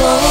so